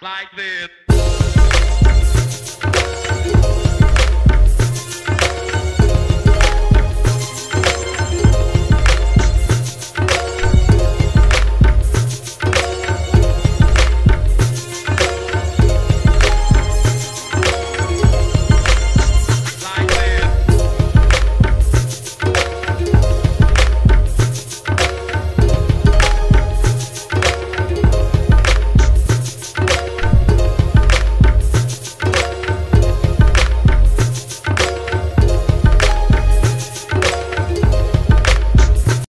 like this.